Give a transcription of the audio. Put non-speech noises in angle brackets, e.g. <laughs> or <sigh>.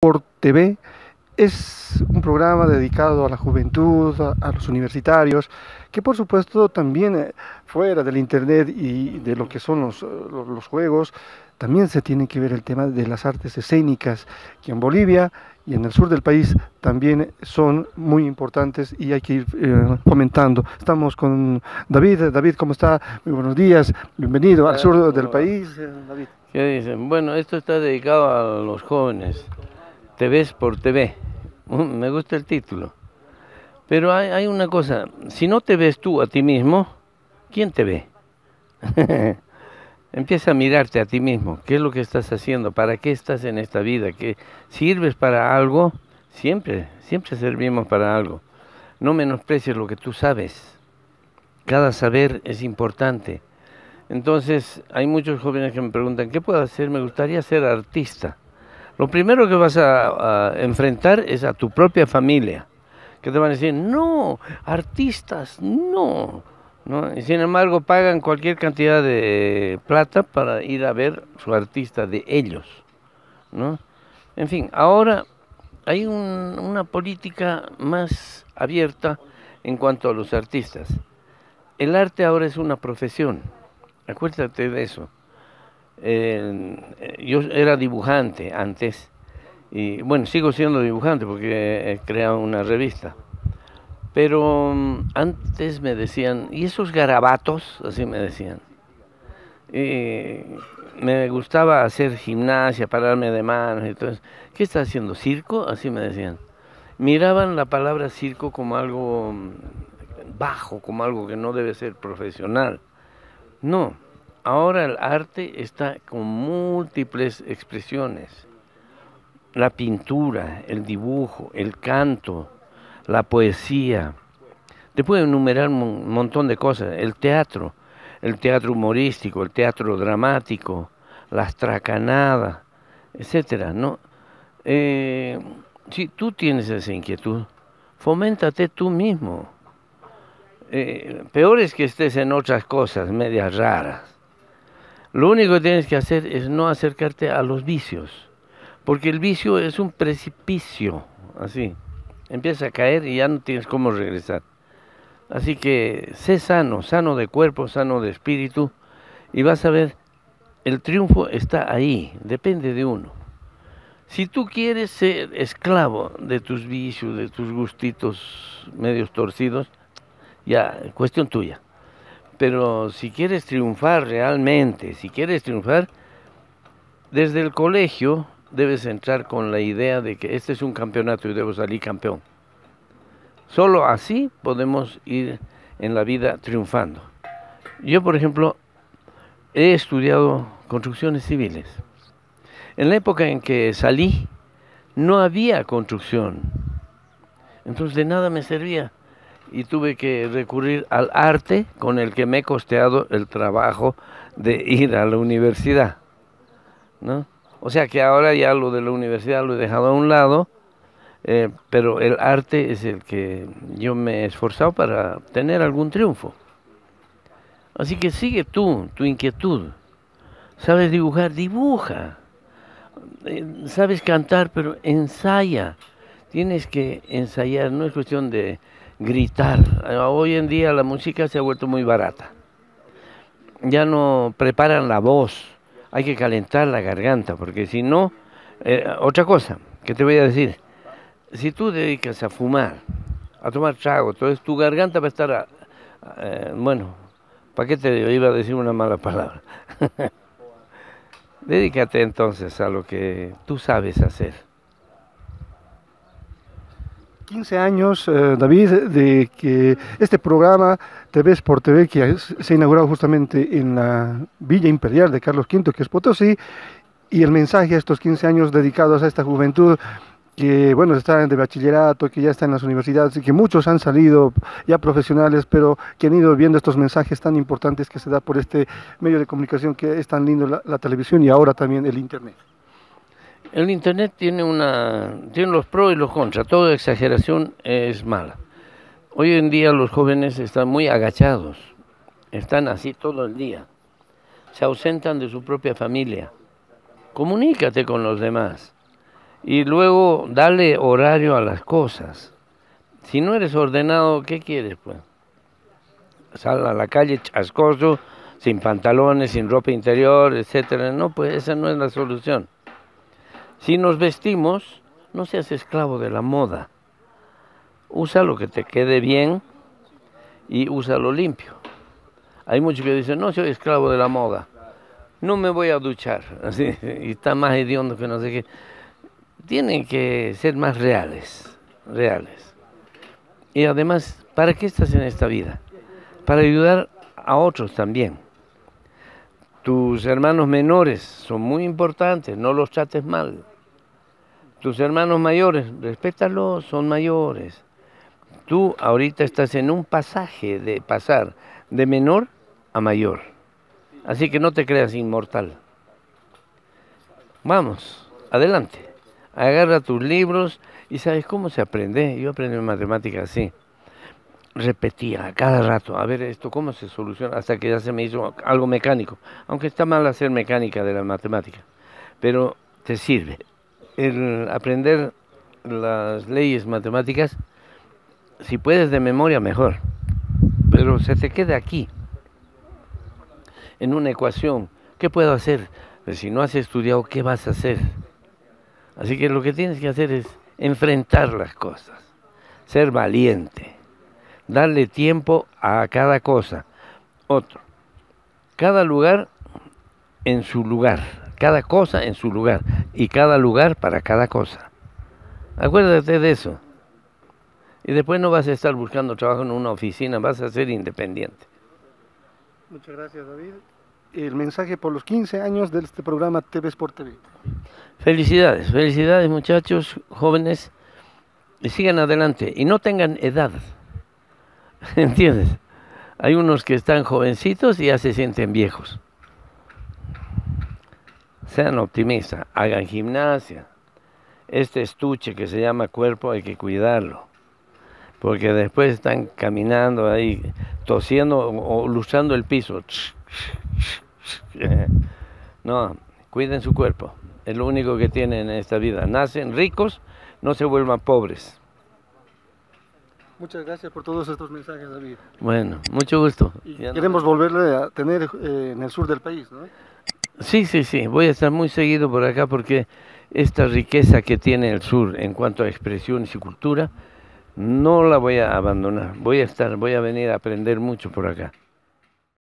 por TV es un programa dedicado a la juventud, a, los universitarios, que por supuesto también eh, fuera del Internet y de lo que son los, los, juegos, también se tiene que ver el tema de las artes escénicas, que en Bolivia y en el sur del país también son muy importantes y hay que ir eh, fomentando. Estamos con David. David, ¿cómo está? Muy buenos días. Bienvenido al sur del país, eh, David. ¿Qué dicen? Bueno, esto está dedicado a los jóvenes. Te ves por TV. Mm, me gusta el título. Pero hay, una cosa, si no te ves tú a ti mismo, ¿quién te ve? <laughs> Empieza a mirarte a ti mismo, qué es lo que estás haciendo, para qué estás en esta vida, que sirves para algo, siempre, siempre servimos para algo. No menosprecies lo que tú sabes. Cada saber es importante. Entonces, hay muchos jóvenes que me preguntan, ¿qué puedo hacer? Me gustaría ser artista. Lo primero que vas a, enfrentar es a tu propia familia, que te van a decir, no, artistas, no. ¿no? Y sin embargo pagan cualquier cantidad de plata para ir a ver su artista de ellos. ¿no? En fin, ahora hay una política más abierta en cuanto a los artistas. El arte ahora es una profesión, acuérdate de eso. Eh, yo era dibujante antes, y bueno, sigo siendo dibujante porque he creado una revista. Pero mm, antes me decían, ¿y esos garabatos? Así me decían. Y me gustaba hacer gimnasia, pararme de manos. Entonces, ¿qué está haciendo? ¿Circo? Así me decían. Miraban la palabra circo como algo mm, bajo, como algo que no debe ser profesional. No, Ahora el arte está con múltiples expresiones. La pintura, el dibujo, el canto, la poesía. Te puedo enumerar un montón de cosas. El teatro, el teatro humorístico, el teatro dramático, las tracanadas, etcétera, ¿no? Eh, si tú tienes esa inquietud, foméntate tú mismo. Eh, peor es que estés en otras cosas medias raras. Lo único que tienes que hacer es no acercarte a los vicios, porque el vicio es un precipicio, así. Empieza a caer y ya no tienes cómo regresar. Así que sé sano, sano de cuerpo, sano de espíritu, y vas a ver, el triunfo está ahí, depende de uno. Si tú quieres ser esclavo de tus vicios, de tus gustitos medios torcidos, ya, cuestión tuya. Pero si quieres triunfar realmente, si quieres triunfar, desde el colegio debes entrar con la idea de que este es un campeonato y debo salir campeón. Solo así podemos ir en la vida triunfando. Yo, por ejemplo, he estudiado construcciones civiles. En la época en que salí, no había construcción. Entonces de nada me servía y tuve que recurrir al arte con el que me he costeado el trabajo de ir a la universidad. ¿no? O sea que ahora ya lo de la universidad lo he dejado a un lado, eh, pero el arte es el que yo me he esforzado para tener algún triunfo. Así que sigue tú, tu inquietud. ¿Sabes dibujar? Dibuja. Eh, ¿Sabes cantar? Pero ensaya. Tienes que ensayar, no es cuestión de gritar. Hoy en día la música se ha vuelto muy barata. Ya no preparan la voz, hay que calentar la garganta, porque si no, eh, otra cosa que te voy a decir, si tú dedicas a fumar, a tomar trago, entonces tu garganta va a estar, eh, bueno, ¿para qué te? Iba a decir una mala palabra. <laughs> Dedícate entonces a lo que tú sabes hacer. 15 años, eh, David, de que este programa TV por TV, que se ha inaugurado justamente en la Villa Imperial de Carlos V, que es Potosí, y el mensaje a estos 15 años dedicados a esta juventud que, bueno, está de bachillerato, que ya está en las universidades, y que muchos han salido ya profesionales, pero que han ido viendo estos mensajes tan importantes que se da por este medio de comunicación que es tan lindo la televisión y ahora también el Internet. El Internet tiene, una, tiene los pros y los contras. Toda exageración es mala. Hoy en día los jóvenes están muy agachados. Están así todo el día. Se ausentan de su propia familia. Comunícate con los demás. Y luego darle horario a las cosas. Si no eres ordenado, ¿qué quieres pues? Sal a la calle chascoso, sin pantalones, sin ropa interior, etcétera. No, pues esa no es la solución. Si nos vestimos, no seas esclavo de la moda. Usa lo que te quede bien y úsalo limpio. Hay muchos que dicen, no soy esclavo de la moda, no me voy a duchar, <laughs> así, y está más hediondo que no sé qué. Tienen que ser más reales, reales. Y además, ¿para qué estás en esta vida? Para ayudar a otros también. Tus hermanos menores son muy importantes, no los trates mal. Tus hermanos mayores, respétalos, son mayores. Tú ahorita estás en un pasaje de pasar de menor a mayor. Así que no te creas inmortal. Vamos, adelante. Agarra tus libros y sabes cómo se aprende. Yo aprendí matemáticas así. Repetía a cada rato, a ver esto, cómo se soluciona, hasta que ya se me hizo algo mecánico. Aunque está mal hacer mecánica de la matemática, pero te sirve. El aprender las leyes matemáticas si puedes de memoria, mejor. Pero se te queda aquí, en una ecuación. ¿Qué puedo hacer? Pues si no has estudiado, ¿qué vas a hacer? Así que lo que tienes que hacer es enfrentar las cosas, ser valiente, darle tiempo a cada cosa. Otro, cada lugar en su lugar, cada cosa en su lugar y cada lugar para cada cosa. Acuérdate de eso. Y después no vas a estar buscando trabajo en una oficina, vas a ser independiente. Muchas gracias, David. El mensaje por los 15 años de este programa TV Sport TV. Felicidades, felicidades muchachos, jóvenes, y sigan adelante y no tengan edad. <laughs> ¿Entiendes? Hay unos que están jovencitos y ya se sienten viejos. Sean optimistas, hagan gimnasia. Este estuche que se llama cuerpo hay que cuidarlo porque después están caminando ahí, tosiendo o, luchando el piso. <laughs> No, cuiden su cuerpo, es lo único que tienen en esta vida. Nacen ricos, no se vuelvan pobres. Muchas gracias por todos estos mensajes, David. Bueno, mucho gusto. queremos volverle a tener eh, en el sur del país, ¿no? Sí, sí, sí. Voy a estar muy seguido por acá porque esta riqueza que tiene el sur en cuanto a expresiones y cultura, no la voy a abandonar. Voy a estar, voy a venir a aprender mucho por acá.